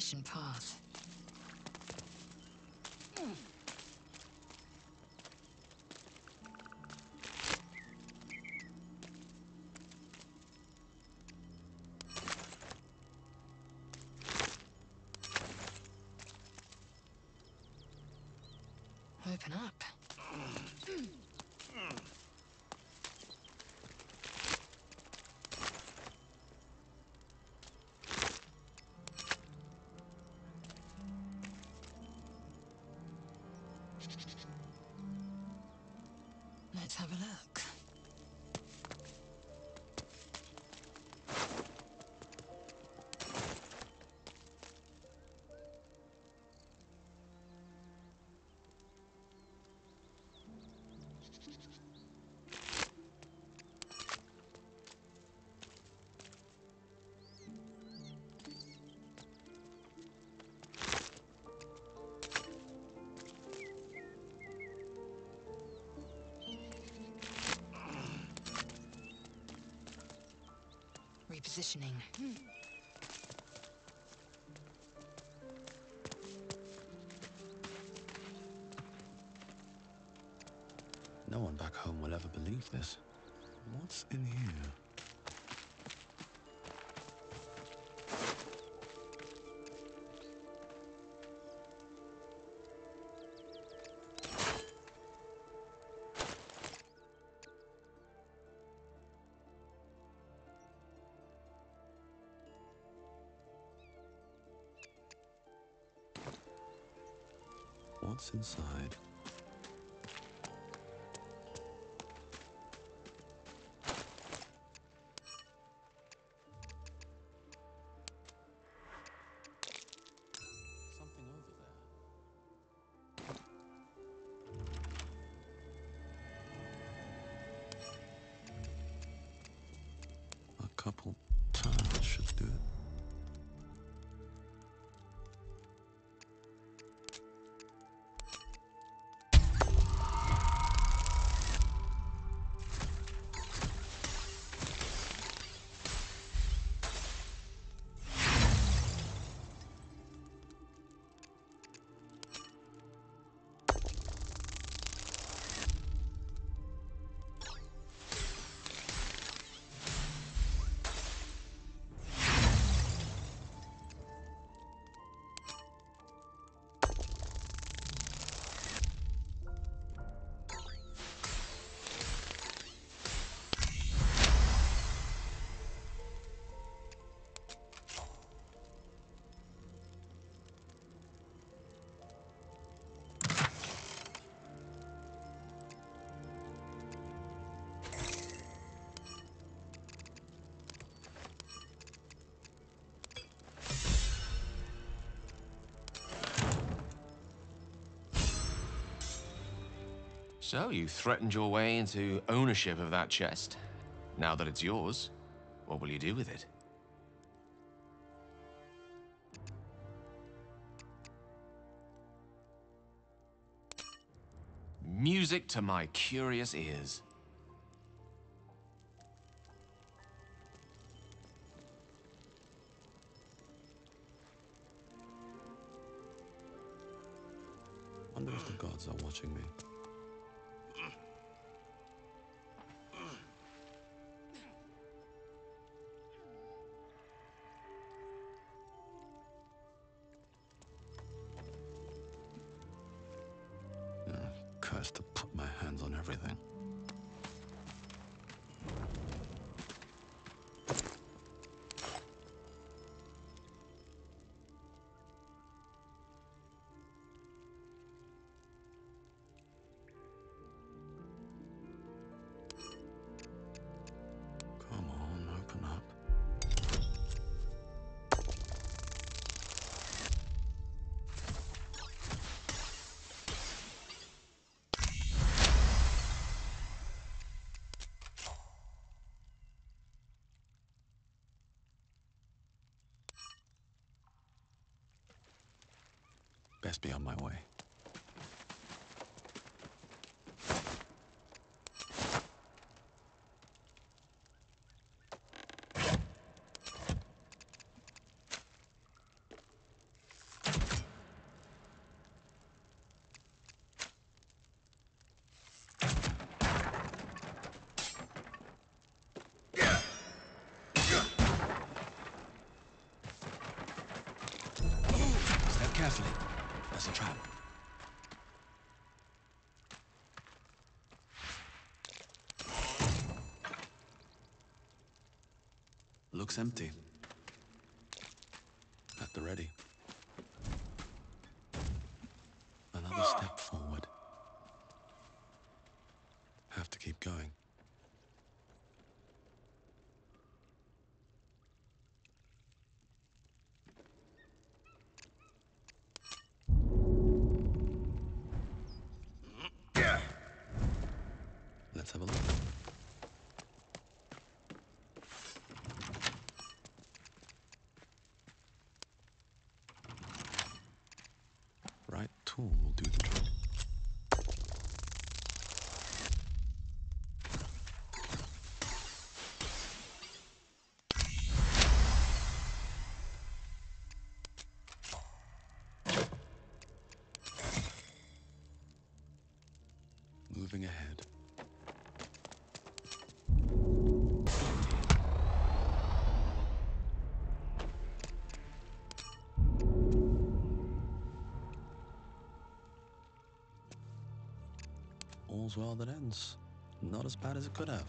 path. Hmm. Open up. Have a look. Repositioning. No one back home will ever believe this. What's in here? What's inside? Something over there. A couple tiles should do it. So you threatened your way into ownership of that chest. Now that it's yours, what will you do with it? Music to my curious ears. Wonder if the gods are watching me. Cursed to put my hands on everything. must be on my way. carefully us in trouble. Looks empty. At the ready. Another step forward. Have to keep going. Tool will do the trick. All's well that ends. Not as bad as it could have.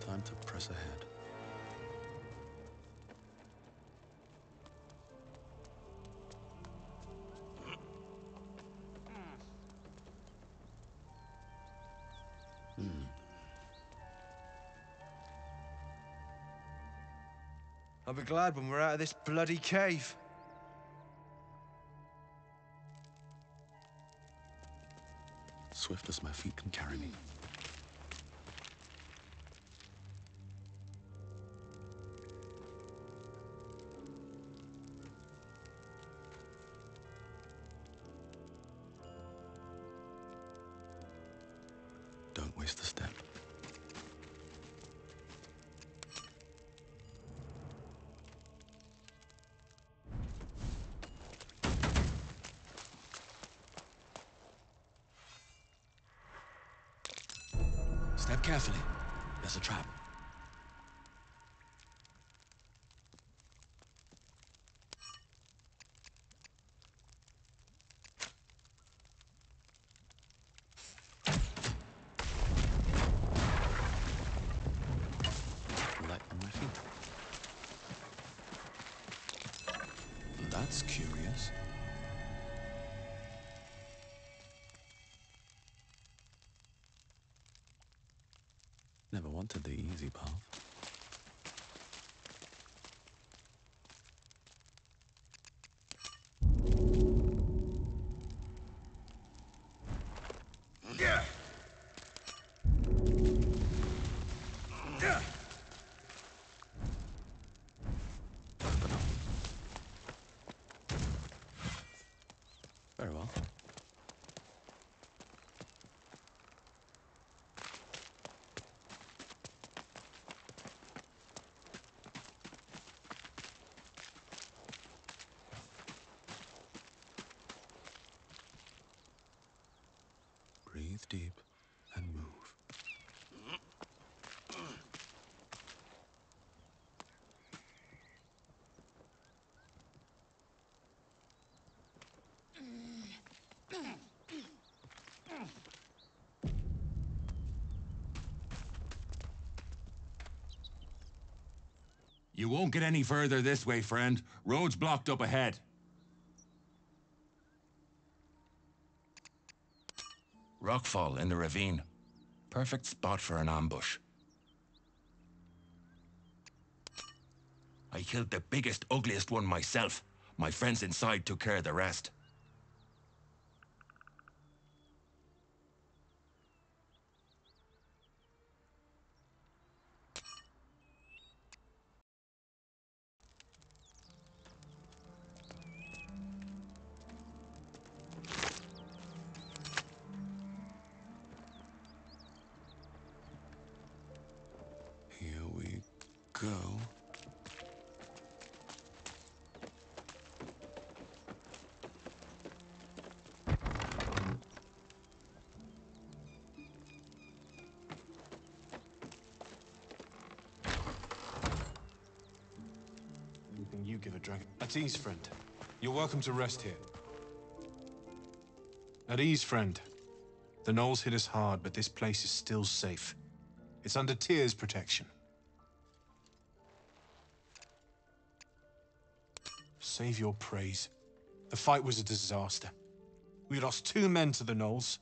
Time to press ahead. Hmm. I'll be glad when we're out of this bloody cave. Swift as my feet can carry me. Carefully. There's a trap. Wanted the easy path. Very well. Deep and move. You won't get any further this way, friend. Road's blocked up ahead. Rockfall in the ravine. Perfect spot for an ambush. I killed the biggest, ugliest one myself. My friends inside took care of the rest. Go. Anything you give a dragon. At ease, friend. You're welcome to rest here. At ease, friend. The gnolls hit us hard, but this place is still safe. It's under Tyr's protection. Save your praise. The fight was a disaster. We lost two men to the gnolls,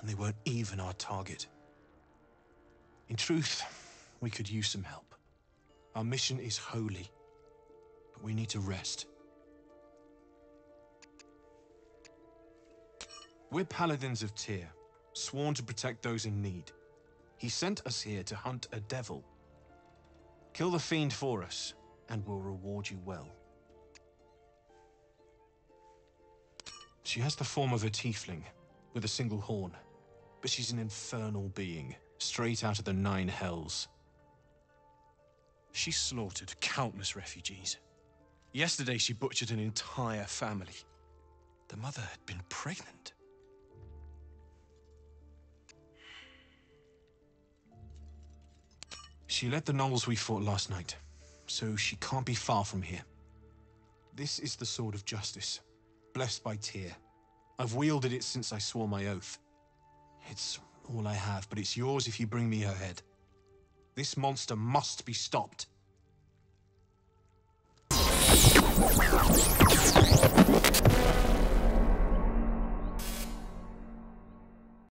and they weren't even our target. In truth, we could use some help. Our mission is holy, but we need to rest. We're paladins of Tyr, sworn to protect those in need. He sent us here to hunt a devil. Kill the fiend for us, and we'll reward you well. She has the form of a tiefling, with a single horn, but she's an infernal being, straight out of the Nine Hells. She slaughtered countless refugees. Yesterday, she butchered an entire family. The mother had been pregnant. She led the gnolls we fought last night, so she can't be far from here. This is the Sword of Justice, blessed by Tyr. I've wielded it since I swore my oath. It's all I have, but it's yours if you bring me her head. This monster must be stopped.